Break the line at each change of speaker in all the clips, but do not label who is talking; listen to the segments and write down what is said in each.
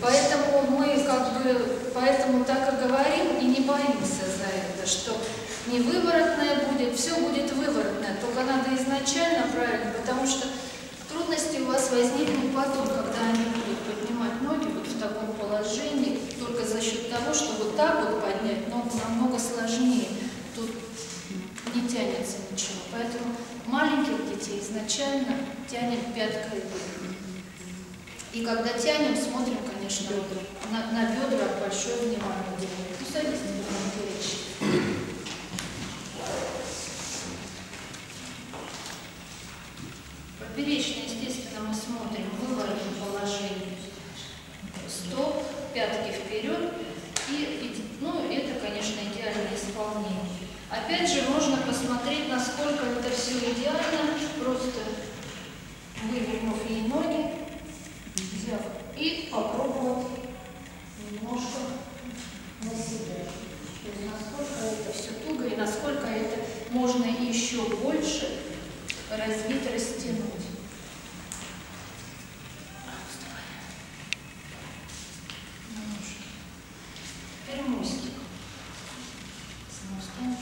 Поэтому мы как бы, поэтому так и говорим и не боимся за это, что не выворотное будет, все будет выворотное, только надо изначально правильно, потому что трудности у вас возникнут потом, когда они будут поднимать ноги вот в таком положении, только за счет того, что вот так вот поднять ногу намного сложнее. Тут не тянется ничего. Поэтому маленьких детей изначально тянем пяткой. И когда тянем, смотрим, конечно, на, на бедра большое внимание уделяем. Ну, садись, будем речь. Поперечно, естественно, мы смотрим в выворотном положении. Стоп, пятки вперед. И, и, ну, это, конечно, идеальное исполнение. Опять же, можно посмотреть, насколько это все идеально, просто вывернув ей ноги, взяв, и попробовать немножко на себя. То есть насколько это все туго и насколько это можно еще больше развить, растянуть. Теперь мостик. С мостом.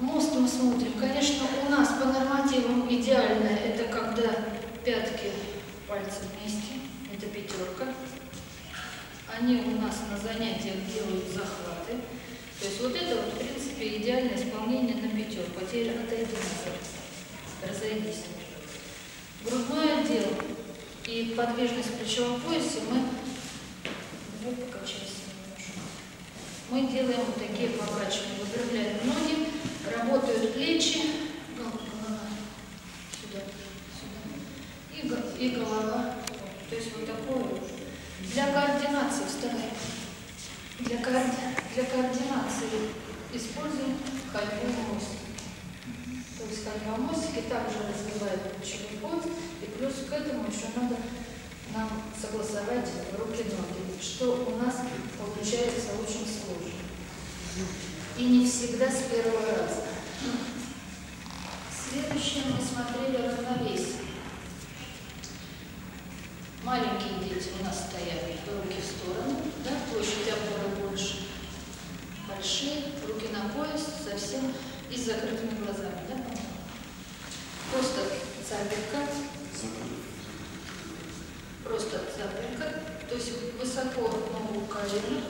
Мост мы смотрим. Конечно, у нас по нормативам идеальное это когда пятки пальцы вместе. Это пятерка. Они у нас на занятиях делают захваты. То есть вот это вот, в принципе, идеальное исполнение на пятерку. Теперь отойди назад. Разойдись. Грудной отдел и подвижность в плечевом поясе мы. Мы делаем вот такие покачивания. Выпрямляем ноги, работают плечи, сюда, сюда. И, и голова. То есть вот такое. Для координации вставай. Для, коорди- для координации используем ходьбу в мост. То есть ходьба в мостике также развивает плечевой пояс, и плюс к этому еще надо нам согласовать руки-ноги, что у нас получается очень сложно. И не всегда с первого раза. Следующее мы смотрели равновесие. Маленькие дети у нас стоят, руки в сторону, да, площадь опоры больше. Большие, руки на пояс, совсем и с закрытыми глазами, да? Просто заберка, просто заберка, то есть высоко ногу колено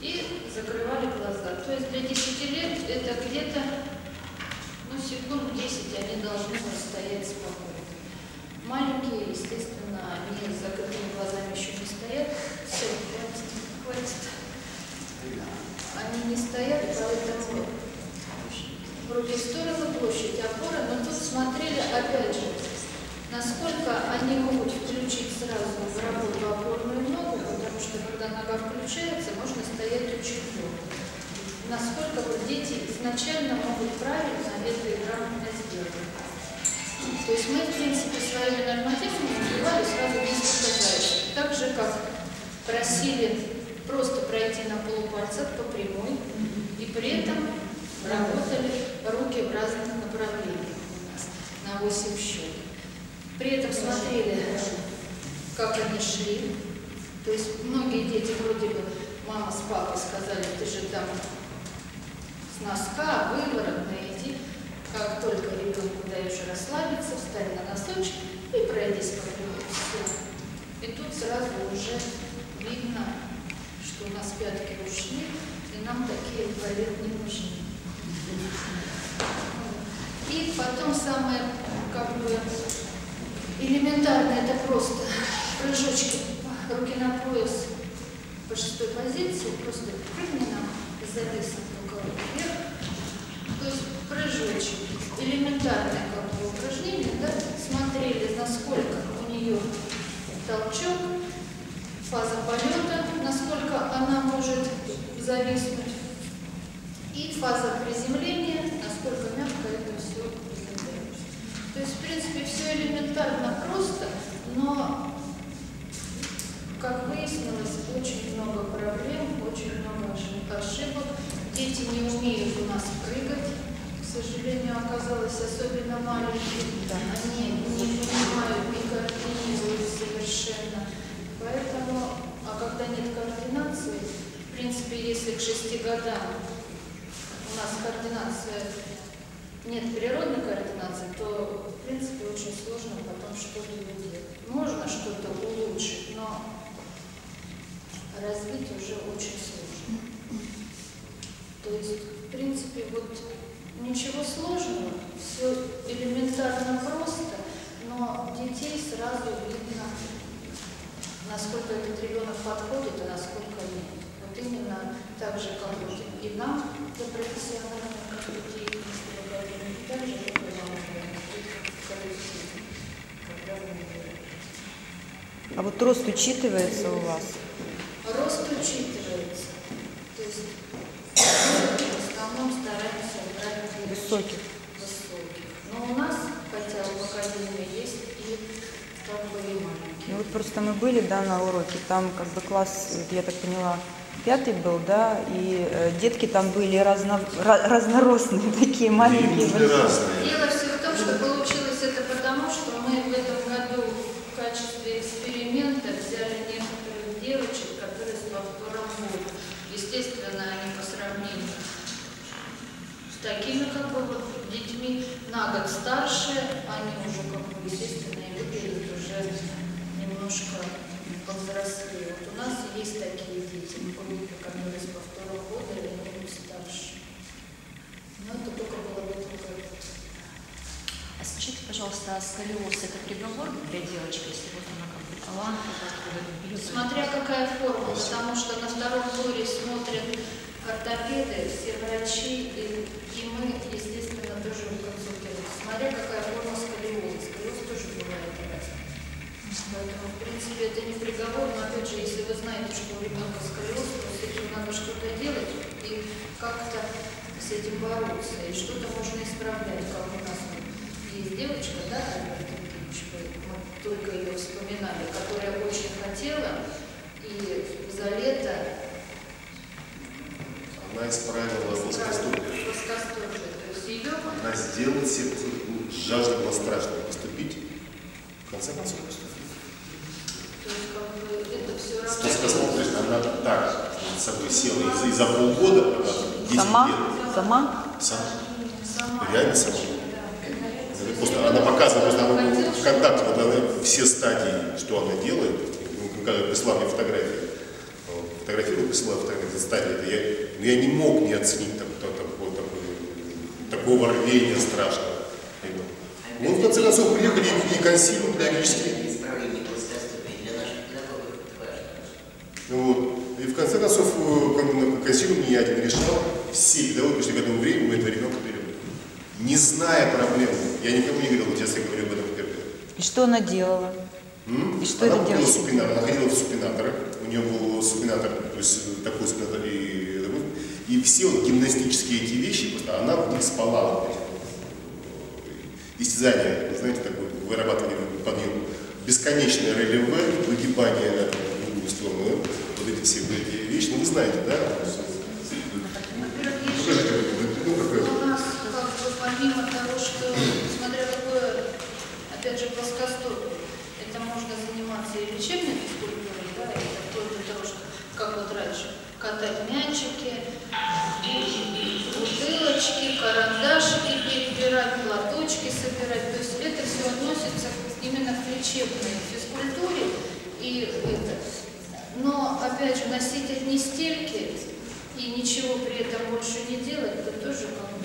и закрывали глаза. То есть для 10 лет это где-то, ну, секунд 10 они должны стоять спокойно. Маленькие, естественно, они с закрытыми глазами еще не стоят. Все, хватит. Они не стоят, поэтому в сторону, площадь опоры. Но тут смотрели, опять же, насколько они могут включить сразу в работу опорную ногу, потому что когда нога включается, можно стоять очень долго. Насколько вот дети изначально могут правильно это и грамотно сделать. То есть мы, в принципе, своими нормативами успевали сразу несколько задач. Так же, как просили просто пройти на полупальцах по прямой, и при этом работали руки в разных направлениях у нас на 8 счет. При этом смотрели, как они шли. То есть многие дети вроде бы, мама с папой сказали, ты же там с носка, выворотно иди. Как только ребенку даешь расслабиться, встань на носочки и пройдись по. Все. И тут сразу уже видно, что у нас пятки ушли, и нам такие в балет не нужны. И потом самое, как бы, элементарное, это просто прыжочки, руки на пояс по шестой позиции, просто прыгни нам с завесом только вверх. Элементарное как бы упражнение, да, смотрели, насколько у нее толчок, фаза полета, насколько она может зависнуть, и фаза приземления, насколько мягко это все приземляется. То есть, в принципе, все элементарно просто, но, как выяснилось, очень много проблем, очень много ошибок. Дети не умеют у нас сожалению, оказалось особенно маленьким. Они не понимают, не координируют совершенно. Поэтому, а когда нет координации, в принципе, если к шести годам у нас координация, нет природной координации, то, в принципе, очень сложно потом что-то делать. Можно что-то улучшить, но развить уже очень сложно. То есть, в принципе, вот ничего сложного, все элементарно просто, но детей сразу видно, насколько этот ребенок подходит, а насколько нет. Вот именно так же, как и нам за как деятельность благодарим, и так же когда мы говорим.
А вот рост учитывается у вас?
Рост учитывается. То есть в основном стараемся
высоких.
Но у нас, хотя в академии есть и как бы и маленькие.
Ну вот просто мы были, да, на уроке, там как бы класс, я так поняла, пятый был, да, и э, детки там были разно, ра- разноростные, такие маленькие.
Разные.
Дело все в том, что получилось это потому, что мы в этом году в качестве эксперимента взяли некоторых девочек, которые с повтором года. Естественно, они по сравнению с такими как бы вот детьми на год старше, они уже как бы естественно и выглядят уже немножко повзрослее. Вот у нас есть такие дети в группе, которые с повтором года или немного старше. Но это только было в этом году.
А скажите, пожалуйста, а сколиоз это приговор для девочки, если вот она как бы талант, какой-то бьет?
Смотря какая форма, потому что на втором туре смотрят ортопеды, все врачи, и, и мы, естественно, тоже консультируем. Смотря какая форма сколиоза. Сколиоз тоже бывает. Поэтому, в принципе, это не приговор, но, опять же, если вы знаете, что у ребенка сколиоз, то с этим надо что-то делать и как-то с этим бороться, и что-то можно исправлять, как у нас есть девочка, да, Альберта мы только ее вспоминали, которая очень хотела, и за
Она исправила плоскостопие. Она сделала ну, жажда была страшная поступить. В конце концов поступила.
То есть, как бы, это все
С
равно.
плоскостопием она так над собой села. И за, и за полгода, она 10
Сама?
лет,
Сама?
сама.
Сама.
Реально сама. Это Просто она показывает, просто она в контакте, вот она все стадии, что она делает. Ну, Когда прислала мне фотографии, вот, фотографировал, присылала фотографии стадии, это я, ну, я не мог не оценить так- так- такого, такого, такого рвения страшного. Ну, в конце концов, приехали и, и консилиум педагогический. Ну Вот. И в конце концов, э, как бы на консилиум не я один решал, все педагоги пришли к этому времени, мы этого ребенка берем. Не зная проблемы, я никому не говорил, вот сейчас я говорю об этом впервые.
И что она делала?
М?
И что
она
это
супинатор, она ходила в супинаторы, у нее был супинатор, то есть э, такой супинатор, и, и все вот гимнастические эти вещи, просто она в них спала. Истязание, знаете, такое вырабатывание подъема. Бесконечное релеве, выгибание в другую сторону, вот эти все эти вещи, ну вы знаете, да?
Во-первых, есть
Покажите, ну какое
У нас, как бы, помимо того, что, смотря какое, опять же, плоскостопие, это можно заниматься и лечебной физкультурой, да, и вплоть до того, что, как вот раньше, катать мячики, бутылочки, карандашики перебирать, платочки собирать. То есть это все относится именно к лечебной физкультуре. И это. Но, опять же, носить одни стельки и ничего при этом больше не делать, это тоже как бы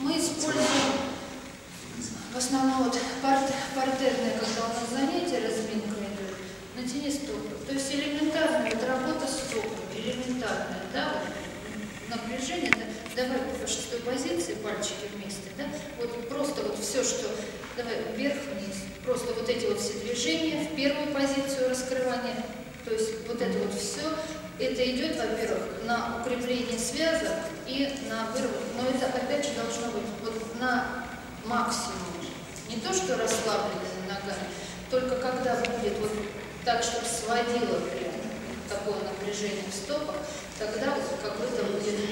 Мы используем в основном вот парт, партерные, когда у нас занятия, разминка идет, натяни стопы. То есть элементарная вот работа с стопами, элементарная, да, вот напряжение, да, давай по шестой позиции, пальчики вместе, да, вот просто вот все, что, давай вверх-вниз, просто вот эти вот все движения в первую позицию раскрывания, то есть вот это вот все, это идет, во-первых, на укрепление связок и на выработку, но это опять же должно быть вот на максимум. Не то, что расслабленными ногами, только когда будет вот так, чтобы сводило прям такое напряжение в стопах, тогда вот какой-то будет